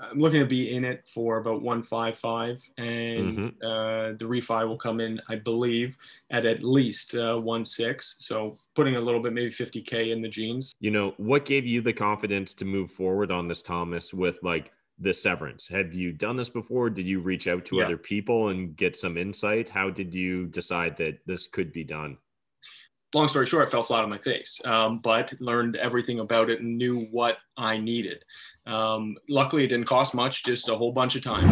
I'm looking to be in it for about 155, and mm-hmm. uh, the refi will come in, I believe, at at least uh, 16. So putting a little bit, maybe 50k in the jeans. You know, what gave you the confidence to move forward on this, Thomas? With like the severance, have you done this before? Did you reach out to yeah. other people and get some insight? How did you decide that this could be done? long story short, I fell flat on my face, um, but learned everything about it and knew what I needed. Um, luckily, it didn't cost much, just a whole bunch of time.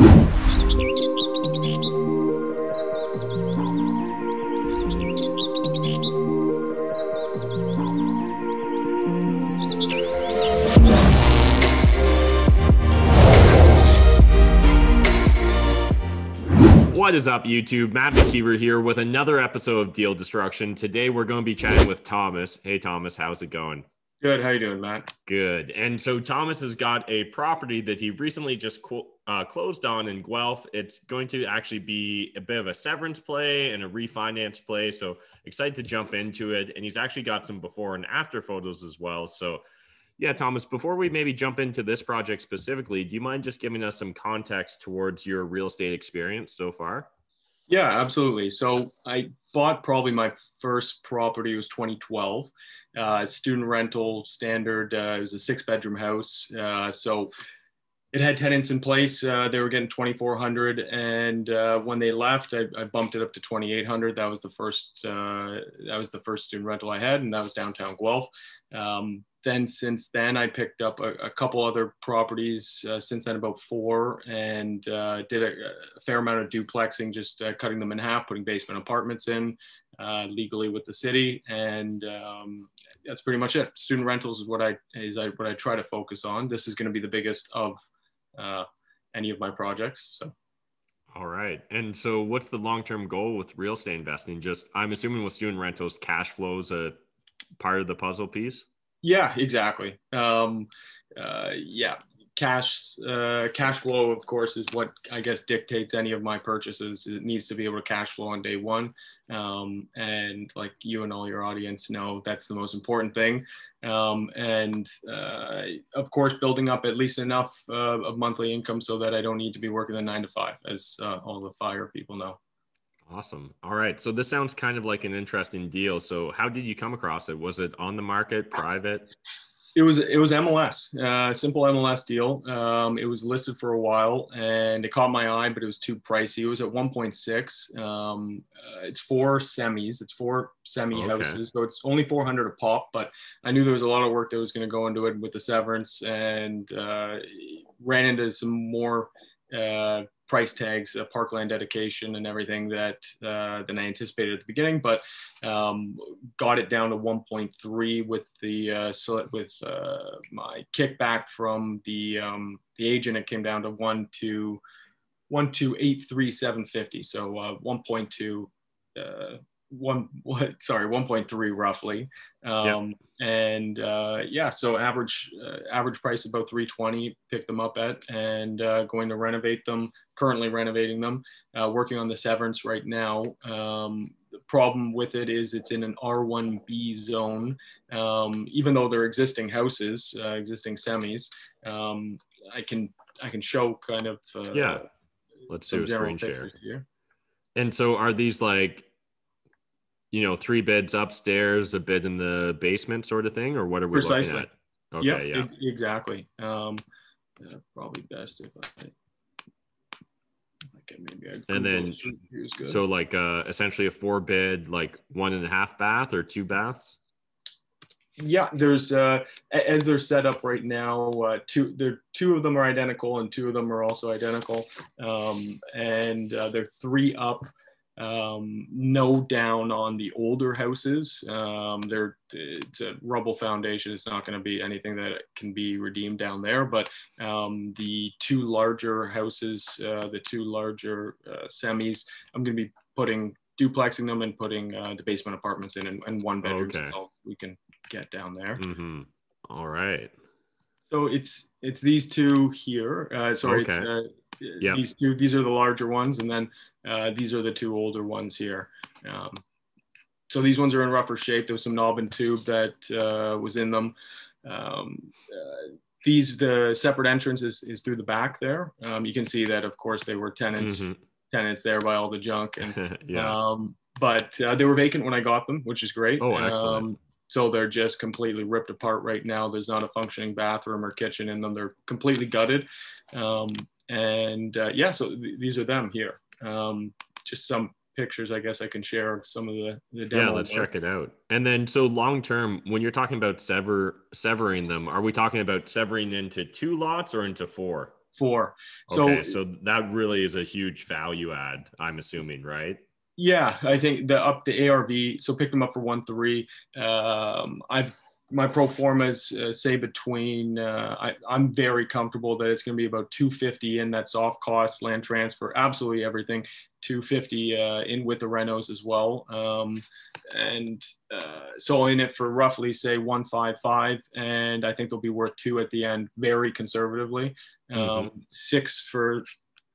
What is up, YouTube? Matt McKeever here with another episode of Deal Destruction. Today, we're going to be chatting with Thomas. Hey, Thomas, how's it going? Good. How you doing, Matt? Good. And so Thomas has got a property that he recently just uh, closed on in Guelph. It's going to actually be a bit of a severance play and a refinance play. So excited to jump into it. And he's actually got some before and after photos as well. So yeah, Thomas, before we maybe jump into this project specifically, do you mind just giving us some context towards your real estate experience so far? Yeah, absolutely. So I bought probably my first property was 2012 uh, student rental standard. Uh, it was a six bedroom house. Uh, so it had tenants in place. Uh, they were getting 2,400. And uh, when they left, I, I, bumped it up to 2,800. That was the first, uh, that was the first student rental I had. And that was downtown Guelph. Um, then since then, I picked up a, a couple other properties. Uh, since then, about four, and uh, did a, a, fair amount of duplexing, just uh, cutting them in half, putting basement apartments in legally with the city, and um, that's pretty much it. Student rentals is what I is I, what I try to focus on. This is going to be the biggest of uh, any of my projects. So. All right. And so, what's the long term goal with real estate investing? Just, I'm assuming with student rentals, cash flows a part of the puzzle piece. Yeah, exactly. Um, uh, yeah, cash uh, cash flow, of course, is what I guess dictates any of my purchases. It needs to be able to cash flow on day one, um, and like you and all your audience know, that's the most important thing. Um, and uh, of course, building up at least enough uh, of monthly income so that I don't need to be working the nine to five, as uh, all the fire people know. Awesome. All right. So this sounds kind of like an interesting deal. So how did you come across it? Was it on the market, private? It was it was MLS, uh, simple MLS deal. Um, it was listed for a while, and it caught my eye, but it was too pricey. It was at 1.6. Um, uh, it's four semis. It's four semi okay. houses, so it's only 400 a pop. But I knew there was a lot of work that was going to go into it with the severance, and uh, ran into some more uh, price tags, parkland dedication, and everything that uh, than I anticipated at the beginning, but um, got it down to 1.3 with the uh, with uh, my kickback from the um, the agent. It came down to one to one to eight three seven fifty. So uh, 1.2 uh, one what sorry 1.3 roughly. Um, and uh, yeah so average uh, average price about 320 pick them up at and uh, going to renovate them currently renovating them uh, working on the severance right now. Um, the problem with it is it's in an r1b zone um, even though they're existing houses uh, existing semis um, i can i can show kind of uh, yeah. Let's do a screen share. here. and so are these like you know, three beds upstairs, a bed in the basement, sort of thing, or what are we Precisely. looking at? Okay, yep, yeah, exactly. Um, yeah, probably best if I. Okay, maybe I and then so like uh essentially a four bed like one and a half bath or two baths yeah there's uh as they're set up right now uh two there two of them are identical and two of them are also identical um and uh, they're three up um, no down on the older houses. Um, they're it's a rubble foundation. It's not going to be anything that can be redeemed down there. But um, the two larger houses, uh, the two larger uh, semis, I'm going to be putting duplexing them and putting uh, the basement apartments in and, and one bedroom okay. so we can get down there. Mm-hmm. All right. So it's it's these two here. Uh, sorry, okay. it's uh, yep. these two. These are the larger ones, and then uh, these are the two older ones here. Um, so these ones are in rougher shape. There was some knob and tube that uh, was in them. Um, uh, these the separate entrance is, is through the back there. Um, you can see that, of course, they were tenants mm-hmm. tenants there by all the junk, and yeah. Um, but uh, they were vacant when I got them, which is great. Oh, excellent. Um, so they're just completely ripped apart right now. There's not a functioning bathroom or kitchen in them. They're completely gutted. Um, and uh, yeah, so th- these are them here. Um, just some pictures I guess I can share of some of the, the demo. Yeah, let's work. check it out. And then so long term, when you're talking about sever severing them, are we talking about severing into two lots or into four? Four. Okay, so, so that really is a huge value add, I'm assuming, right? Yeah, I think the up the ARV. So pick them up for one three. Um, I've my pro formas uh, say between uh, I, am very comfortable that it's going to be about 250 in that soft cost land transfer absolutely everything 250 uh, in with the renos as well um, and uh, so in it for roughly say 155 and i think they'll be worth two at the end very conservatively um, mm-hmm. six for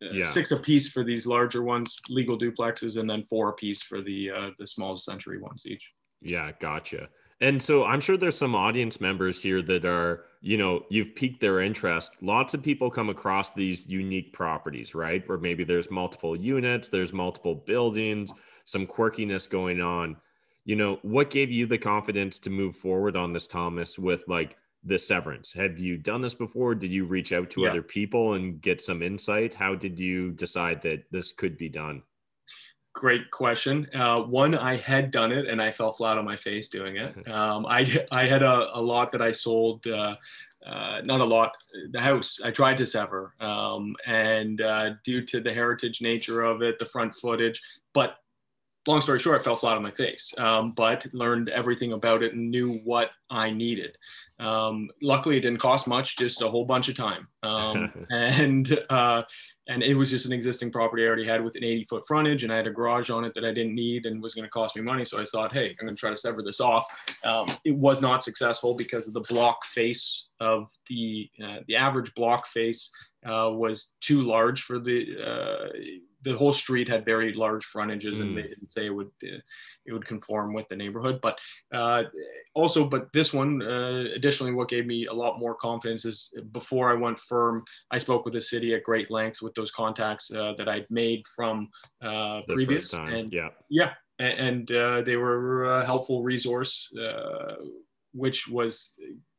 uh, yeah. six a piece for these larger ones legal duplexes and then four a piece for the uh, the small century ones each yeah gotcha and so I'm sure there's some audience members here that are, you know, you've piqued their interest. Lots of people come across these unique properties, right? Where maybe there's multiple units, there's multiple buildings, some quirkiness going on. You know, what gave you the confidence to move forward on this, Thomas, with like the severance? Have you done this before? Did you reach out to yeah. other people and get some insight? How did you decide that this could be done? Great question. Uh, one, I had done it and I fell flat on my face doing it. Um, I, I had a, a lot that I sold, uh, uh, not a lot, the house I tried to sever. Um, and uh, due to the heritage nature of it, the front footage, but long story short, I fell flat on my face, um, but learned everything about it and knew what I needed. Um, luckily, it didn't cost much, just a whole bunch of time. Um, and uh, and it was just an existing property I already had with an 80 foot frontage, and I had a garage on it that I didn't need and was going to cost me money. So I thought, hey, I'm going to try to sever this off. Um, it was not successful because of the block face of the uh, the average block face uh, was too large for the uh, the whole street had very large frontages, mm. and they didn't say it would uh, it would conform with the neighborhood. But uh, also, but this one, uh, additionally, what gave me a lot more confidence is before I went firm, I spoke with the city at great lengths with those contacts uh, that I'd made from uh, previous. And yeah, yeah, and, uh, they were a helpful resource, uh, which was,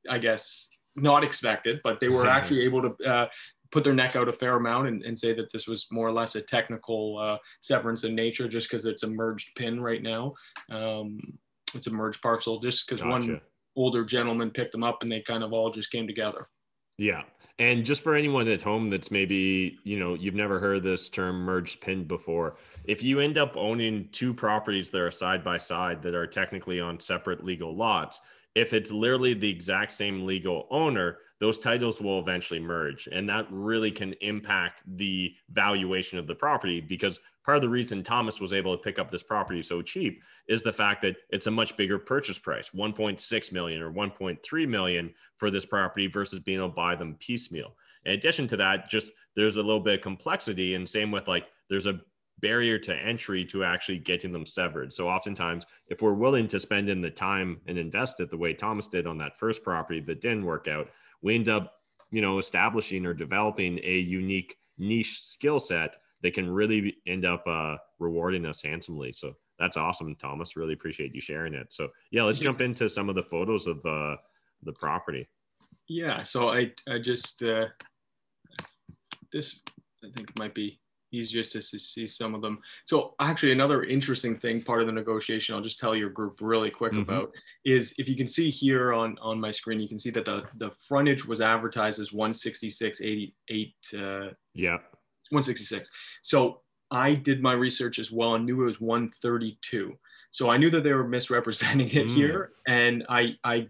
I guess, not expected, but they were actually able to put their neck out a fair amount and, and say that this was more or less a technical uh, severance in nature just because it's a merged pin right now. Um, it's a merged parcel just because gotcha. one older gentleman picked them up and they kind of all just came together. Yeah. And just for anyone at home that's maybe, you know, you've never heard this term merged pin before, if you end up owning two properties that are side by side that are technically on separate legal lots, if it's literally the exact same legal owner, those titles will eventually merge. And that really can impact the valuation of the property because part of the reason Thomas was able to pick up this property so cheap is the fact that it's a much bigger purchase price 1.6 million or 1.3 million for this property versus being able to buy them piecemeal. In addition to that, just there's a little bit of complexity. And same with like, there's a barrier to entry to actually getting them severed. So oftentimes, if we're willing to spend in the time and invest it the way Thomas did on that first property that didn't work out, we end up, you know, establishing or developing a unique niche skill set that can really end up uh, rewarding us handsomely. So that's awesome, Thomas. Really appreciate you sharing it. So yeah, let's jump into some of the photos of uh, the property. Yeah. So I I just uh, this I think might be easiest to see some of them. So actually another interesting thing, part of the negotiation, I'll just tell your group really quick mm-hmm. about is if you can see here on, on my screen, you can see that the, the frontage was advertised as 166, 88. Uh, yeah. 166. So I did my research as well and knew it was 132. So I knew that they were misrepresenting it mm. here. And I, I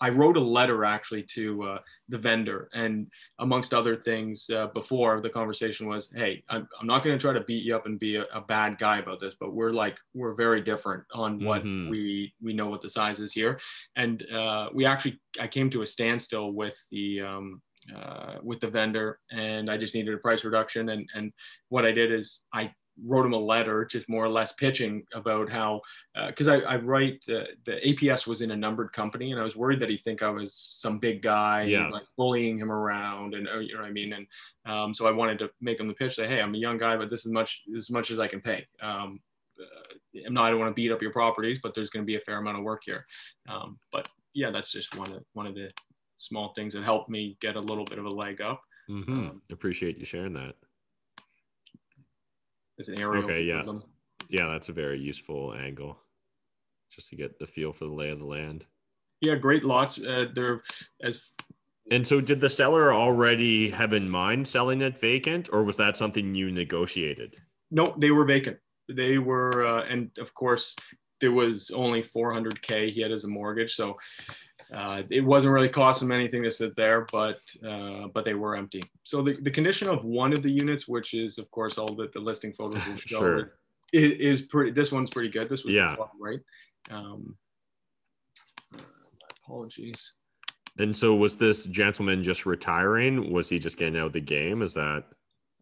I wrote a letter actually to uh, the vendor, and amongst other things, uh, before the conversation was, "Hey, I'm, I'm not going to try to beat you up and be a, a, bad guy about this, but we're like we're very different on what mm-hmm. we we know what the size is here." And uh, we actually, I came to a standstill with the um, uh, with the vendor, and I just needed a price reduction. And and what I did is I wrote him a letter, just more or less pitching about how, because uh, I, I, write uh, the APS was in a numbered company, and I was worried that he'd think I was some big guy, yeah. like bullying him around, and uh, you know what I mean. And um, so I wanted to make him the pitch, say, hey, I'm a young guy, but this is much as much as I can pay. Um, uh, I'm not, I don't want to beat up your properties, but there's going to be a fair amount of work here. Um, but yeah, that's just one of one of the small things that helped me get a little bit of a leg up. Mm-hmm. Um, Appreciate you sharing that. It's an aerial. Okay, yeah, yeah, that's a very useful angle, just to get the feel for the lay of the land. Yeah, great lots. Uh, they're as. And so, did the seller already have in mind selling it vacant, or was that something you negotiated? No, they were vacant. They were, uh, and of course, there was only 400k he had as a mortgage, so uh, it wasn't really costing them anything to sit there, but uh, but they were empty. So the, the condition of one of the units, which is of course all that the listing photos will show, sure. is, is, pretty. This one's pretty good. This was yeah right. Um, uh, apologies. And so, was this gentleman just retiring? Was he just getting out of the game? Is that?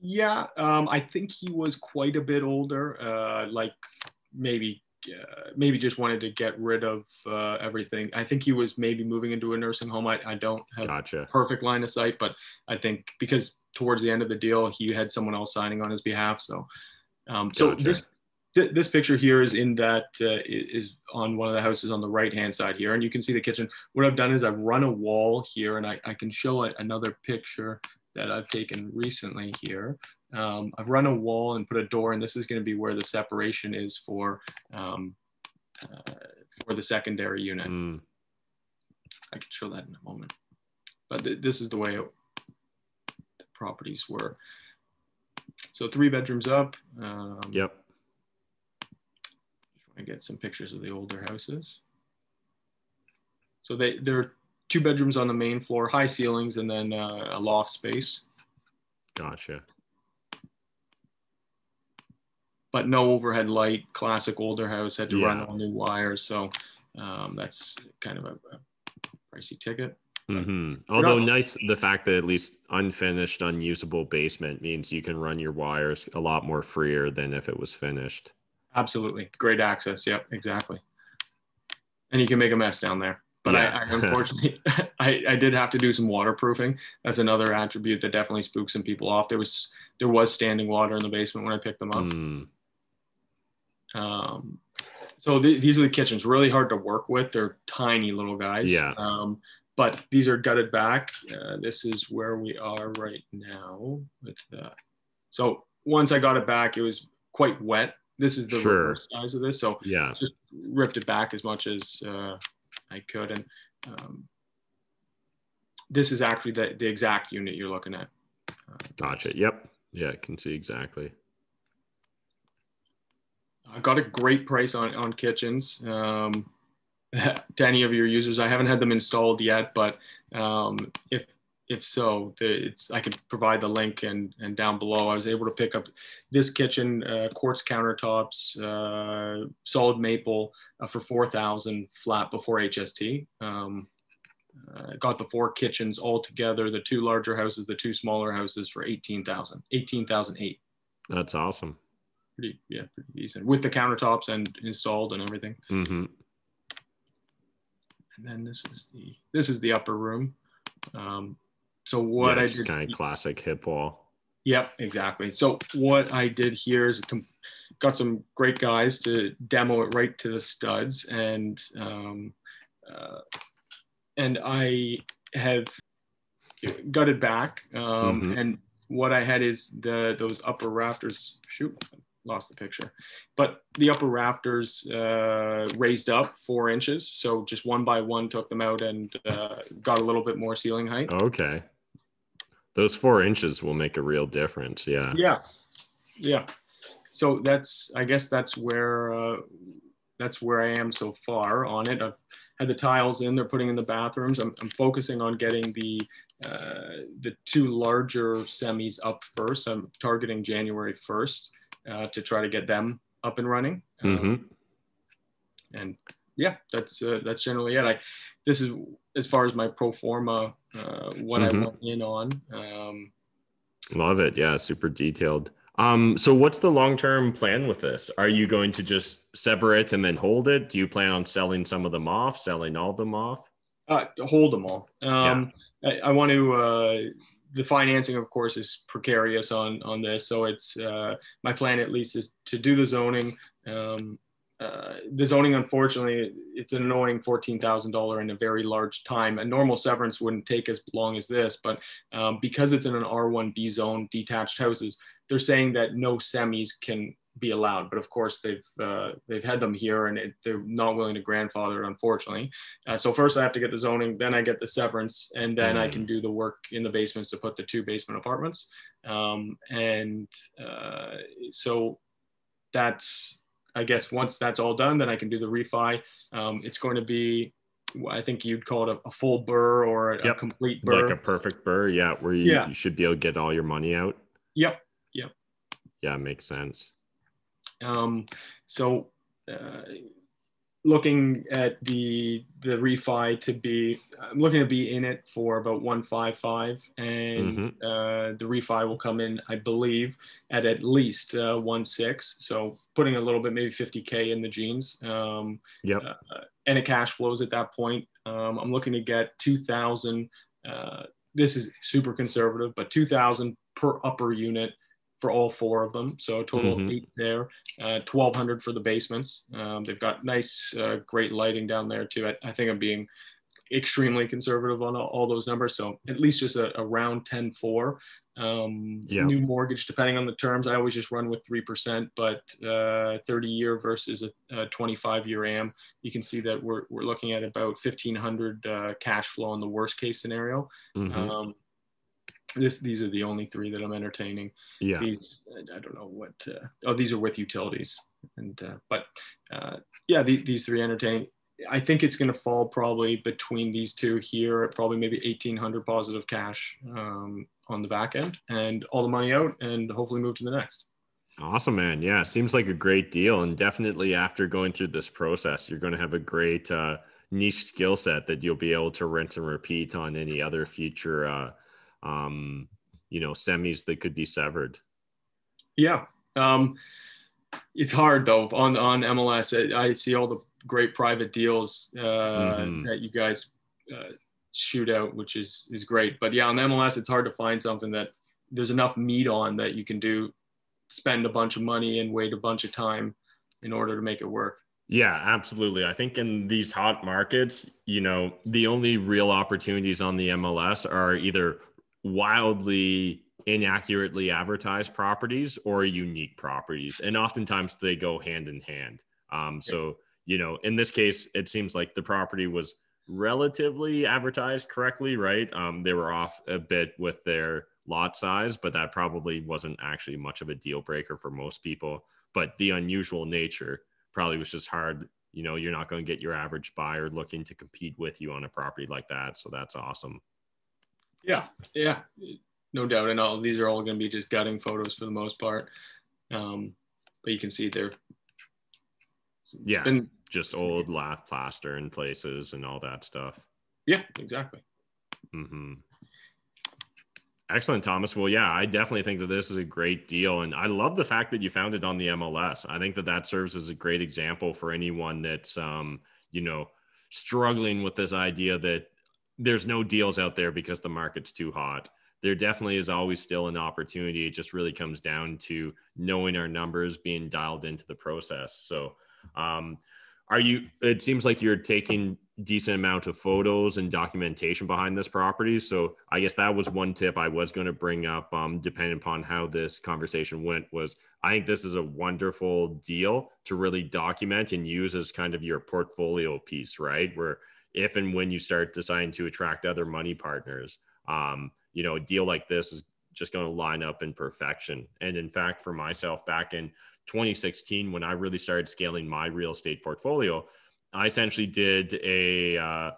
Yeah, um, I think he was quite a bit older, uh, like maybe uh, maybe just wanted to get rid of uh, everything. I think he was maybe moving into a nursing home. I, I don't have gotcha. perfect line of sight, but I think because towards the end of the deal, he had someone else signing on his behalf. So, um, so gotcha. this th- this picture here is in that uh, is on one of the houses on the right hand side here, and you can see the kitchen. What I've done is I've run a wall here, and I, I can show it another picture that I've taken recently here um, I've run a wall and put a door, and this is going to be where the separation is for um, uh, for the secondary unit. Mm. I can show that in a moment, but th this is the way it, the properties were. So three bedrooms up. Um, yep. Just want to get some pictures of the older houses. So they they're two bedrooms on the main floor, high ceilings, and then uh, a loft space. Gotcha but no overhead light. Classic older house had to yeah. run all new wires, so um, that's kind of a, a pricey ticket. Mm-hmm. Although nice, the fact that at least unfinished, unusable basement means you can run your wires a lot more freer than if it was finished. Absolutely, great access. Yep, exactly. And you can make a mess down there. But yeah. I, I, unfortunately, I, I did have to do some waterproofing. That's another attribute that definitely spooks some people off. There was there was standing water in the basement when I picked them up. Mm. Um, so th- these are the kitchens, really hard to work with. They're tiny little guys. Yeah. Um, but these are gutted back. Uh, this is where we are right now with that. So once I got it back, it was quite wet. This is the sure. size of this. So yeah, just ripped it back as much as uh, I could. And um, this is actually the, the exact unit you're looking at. Uh, gotcha. Yep. Yeah, I can see exactly. I got a great price on on kitchens. Um, to any of your users, I haven't had them installed yet, but um, if if so, it's I could provide the link and and down below. I was able to pick up this kitchen, uh, quartz countertops, uh, solid maple uh, for four thousand flat before HST. Um, uh, got the four kitchens all together, the two larger houses, the two smaller houses for 18,000, 18,008. That's awesome pretty yeah pretty decent with the countertops and installed and everything. Mm-hmm. And then this is the this is the upper room. Um, so what yeah, I did kind of classic hip wall. Yep, exactly. So what I did here is com- got some great guys to demo it right to the studs, and um, uh, and I have gutted back, um, mm-hmm. and what I had is the those upper rafters. Shoot, lost the picture. But the upper rafters uh, raised up four inches. So just one by one took them out and uh, got a little bit more ceiling height. Okay. Those four inches will make a real difference. Yeah. Yeah. Yeah. So that's, I guess that's where, uh, that's where I am so far on it. I've had the tiles in, they're putting in the bathrooms. I'm, I'm focusing on getting the, uh, the two larger semis up first. I'm targeting January 1st uh, to try to get them up and running. Mm-hmm. Um, and yeah, that's uh, that's generally it. I this is as far as my pro forma uh, what mm-hmm. I went in on. Um, Love it. Yeah, super detailed. Um, so what's the long-term plan with this? Are you going to just sever it and then hold it? Do you plan on selling some of them off, selling all of them off? Uh, hold them all. Um, yeah. I, I, want to. The financing, of course, is precarious on on this. So it's uh, my plan, at least, is to do the zoning. Um, uh, the zoning, unfortunately, it's an annoying fourteen thousand dollar in a very large time. A normal severance wouldn't take as long as this, but um, because it's in an R one B zone, detached houses, they're saying that no semis can be allowed. But of course, they've uh, they've had them here, and it, they're not willing to grandfather, it, unfortunately. Uh, so first, I have to get the zoning, then I get the severance, and then mm. I can mm. do the work in the basements to put the two basement apartments. Um, and uh, so that's I guess once that's all done, then I can do the refi. Um, it's going to be I think you'd call it a, a full BRRRR or a, yep. a, complete BRRRR. Like a perfect BRRRR, yeah, where you, yeah. you should be able to get all your money out. Yep. Yep. Yeah, makes sense. Um, so uh, looking at the the refi to be, I'm looking to be in it for about 155, and mm-hmm. uh, the refi will come in, I believe, at at least uh, 16. So putting a little bit, maybe 50k in the jeans. Um, yep. Uh, and it cash flows at that point. Um, I'm looking to get 2,000. Uh, this is super conservative, but 2,000 per upper unit for all four of them. So a total mm-hmm. eight there, uh, 1200 for the basements. Um, they've got nice, uh, great lighting down there too. I, I, think I'm being extremely conservative on all, all those numbers. So at least just a, around 10, four. Um, yeah. New mortgage, depending on the terms, I always just run with 3%, but uh, 30 year versus a, a 25 year AM, you can see that we're, we're looking at about 1500 uh, cash flow in the worst case scenario. Mm-hmm. Um, this these are the only three that I'm entertaining. Yeah. These I don't know what. Uh, oh, these are with utilities, and uh, but uh, yeah, the, these three entertain. I think it's going to fall probably between these two here at probably maybe 1800 positive cash um, on the back end and all the money out and hopefully move to the next. Awesome, man. Yeah, seems like a great deal. And definitely after going through this process, you're going to have a great uh, niche skill set that you'll be able to rinse and repeat on any other future uh, um, you know, semis that could be severed. Yeah. Um, it's hard though on, on MLS. I, I see all the great private deals uh, mm-hmm. that you guys uh, shoot out, which is, is great. But yeah, on MLS, it's hard to find something that there's enough meat on that you can do, spend a bunch of money and wait a bunch of time in order to make it work. Yeah, absolutely. I think in these hot markets, you know, the only real opportunities on the MLS are either wildly inaccurately advertised properties or unique properties. And oftentimes they go hand in hand. Um, so you know in this case it seems like the property was relatively advertised correctly right? Um, they were off a bit with their lot size but that probably wasn't actually much of a deal breaker for most people. But the unusual nature probably was just hard. You know you're not going to get your average buyer looking to compete with you on a property like that. So that's awesome yeah, yeah, no doubt. And all these are all going to be just gutting photos for the most part. Um, but you can see they're yeah, been, just old lath plaster in places and all that stuff. Yeah, exactly. Mm-hmm. Excellent, Thomas. Well, yeah, I definitely think that this is a great deal. And I love the fact that you found it on the MLS. I think that that serves as a great example for anyone that's, um, you know, struggling with this idea that there's no deals out there because the market's too hot. There definitely is always still an opportunity. It just really comes down to knowing our numbers, being dialed into the process. So, um, are you? It seems like you're taking decent amount of photos and documentation behind this property. So, I guess that was one tip I was going to bring up. Um, depending upon how this conversation went, was I think this is a wonderful deal to really document and use as kind of your portfolio piece, right? Where if and when you start deciding to attract other money partners, um, you know, a deal like this is just going to line up in perfection. And in fact, for myself, back in 2016, when I really started scaling my real estate portfolio, I essentially did a uh,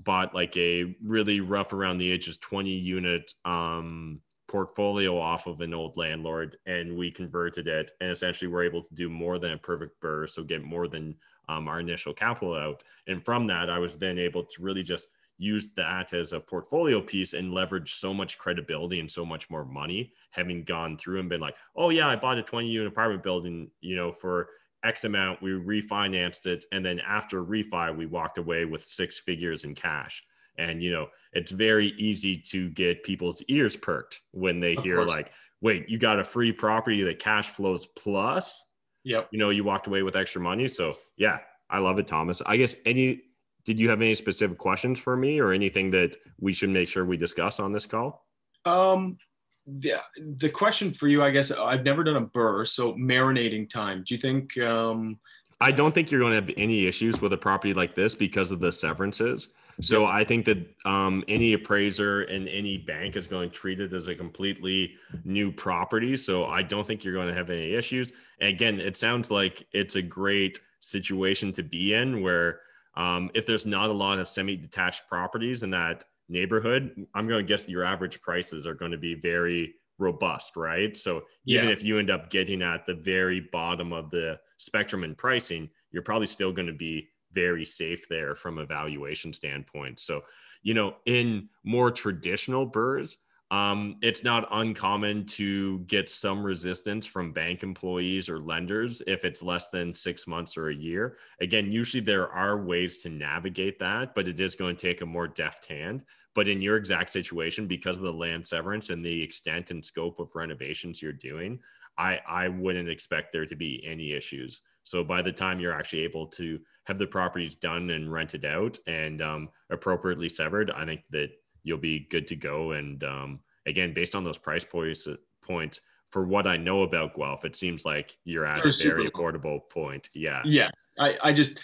bought like a really rough around the edges 20 unit um, portfolio off of an old landlord, and we converted it, and essentially we're able to do more than a perfect BRRRR, so get more than um, our initial capital out. And from that, I was then able to really just use that as a portfolio piece and leverage so much credibility and so much more money having gone through and been like oh yeah i bought a 20 unit apartment building you know for x amount we refinanced it and then after refi we walked away with six figures in cash and you know it's very easy to get people's ears perked when they of hear course. like wait you got a free property that cash flows plus yep you know you walked away with extra money so yeah i love it thomas i guess any did you have any specific questions for me or anything that we should make sure we discuss on this call? Um, the, the question for you, I guess, I've never done a BRRRR so marinating time. Do you think? Um... I don't think you're going to have any issues with a property like this because of the severances. So I think that um, any appraiser and any bank is going to treat it as a completely new property. So I don't think you're going to have any issues. And again, it sounds like it's a great situation to be in where um, if there's not a lot of semi-detached properties in that neighborhood, I'm going to guess that your average prices are going to be very robust, right? So even yeah. if you end up getting at the very bottom of the spectrum in pricing, you're probably still going to be very safe there from a valuation standpoint. So, you know, in more traditional BRRRRs, um, it's not uncommon to get some resistance from bank employees or lenders if it's less than six months or a year. Again, usually there are ways to navigate that, but it is going to take a more deft hand. But in your exact situation, because of the land severance and the extent and scope of renovations you're doing, I, I wouldn't expect there to be any issues. So by the time you're actually able to have the properties done and rented out and um, appropriately severed, I think that you'll be good to go. And um, again, based on those price points, points for what I know about Guelph, it seems like you're at a very affordable point. Yeah. Yeah. I, I just,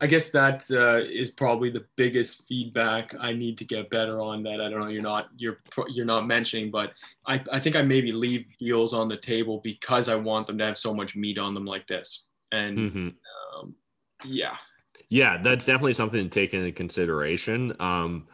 I guess that uh, is probably the biggest feedback I need to get better on. That I don't know you're not you're you're not mentioning, but I, I think I maybe leave deals on the table because I want them to have so much meat on them like this. And mm-hmm. um, yeah, yeah, that's definitely something to take into consideration. Um,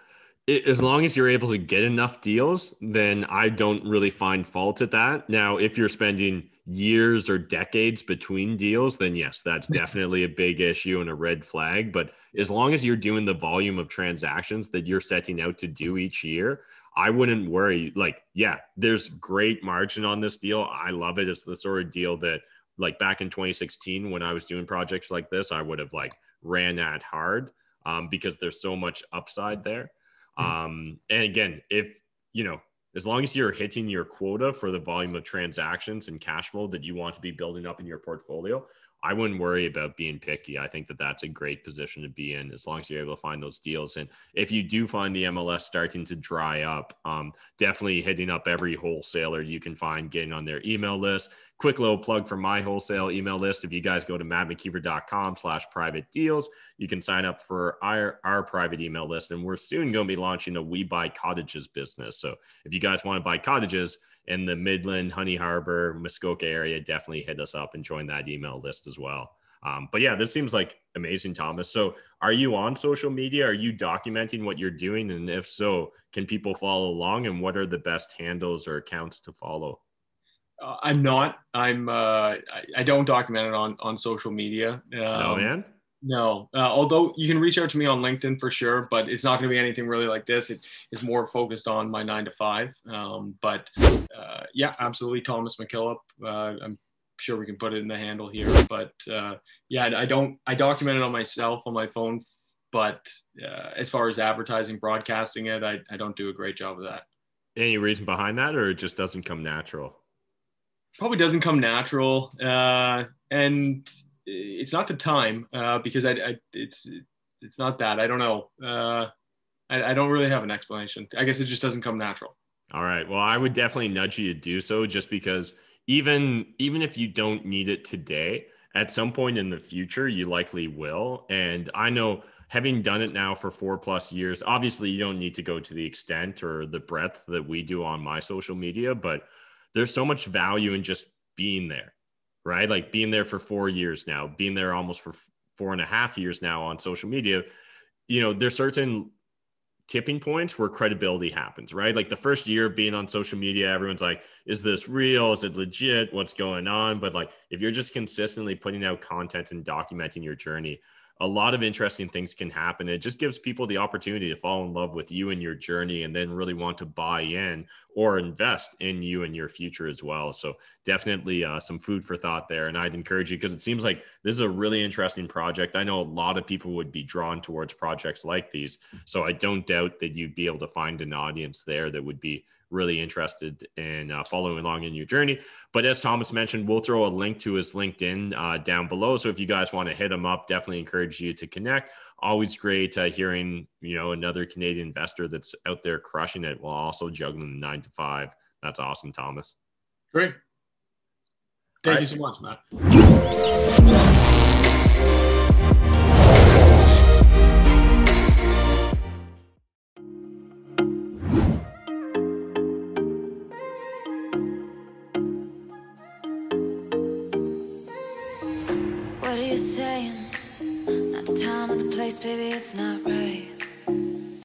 as long as you're able to get enough deals, then I don't really find fault at that. Now, if you're spending years or decades between deals, then yes, that's definitely a big issue and a red flag. But as long as you're doing the volume of transactions that you're setting out to do each year, I wouldn't worry. Like, yeah, there's great margin on this deal. I love it. It's the sort of deal that, like, back in 2016, when I was doing projects like this, I would have like ran that hard um, because there's so much upside there. Hmm. Um, and again, if you know, as long as you're hitting your quota for the volume of transactions and cash flow that you want to be building up in your portfolio, I wouldn't worry about being picky. I think that that's a great position to be in as long as you're able to find those deals. And if you do find the MLS starting to dry up, um, definitely hitting up every wholesaler you can find, getting on their email list. Quick little plug for my wholesale email list. If you guys go to mattmckeever.com slash private deals, you can sign up for our, our private email list. And we're soon going to be launching a We Buy Cottages business. So if you guys want to buy cottages, in the Midland, Honey Harbor, Muskoka area, definitely hit us up and join that email list as well. Um, but yeah, this seems like amazing, Thomas. So, are you on social media? Are you documenting what you're doing? And if so, can people follow along? And what are the best handles or accounts to follow? Uh, I'm not. I'm. Uh, I, I, don't document it on on social media. Um, no, man. No, uh, although you can reach out to me on LinkedIn for sure, but it's not going to be anything really like this. It is more focused on my nine to five. Um, but uh, yeah, absolutely, Thomas MacKillop. Uh, I'm sure we can put it in the handle here. But uh, yeah, I don't. I document it on myself on my phone, but uh, as far as advertising, broadcasting it, I, I don't do a great job of that. Any reason behind that, or it just doesn't come natural? Probably doesn't come natural, uh, and it's not the time uh, because I, I, it's it's not that I don't know. Uh, I, I don't really have an explanation. I guess it just doesn't come natural. All right. Well, I would definitely nudge you to do so, just because even even if you don't need it today, at some point in the future, you likely will. And I know having done it now for four plus years, obviously you don't need to go to the extent or the breadth that we do on my social media, but there's so much value in just being there right? Like being there for four years now, being there almost for four and a half years now on social media, you know, there's certain tipping points where credibility happens, right? Like the first year being on social media, everyone's like, is this real? Is it legit? What's going on? But like, if you're just consistently putting out content and documenting your journey, a lot of interesting things can happen. It just gives people the opportunity to fall in love with you and your journey and then really want to buy in or invest in you and your future as well. So definitely uh, some food for thought there. And I'd encourage you because it seems like this is a really interesting project. I know a lot of people would be drawn towards projects like these. So I don't doubt that you'd be able to find an audience there that would be really interested in uh, following along in your journey. But as Thomas mentioned, we'll throw a link to his LinkedIn uh, down below. So if you guys want to hit him up, definitely encourage you to connect. Always great uh, hearing, you know, another Canadian investor that's out there crushing it while also juggling the nine to five. That's awesome, Thomas. Great. Thank you so much, Matt.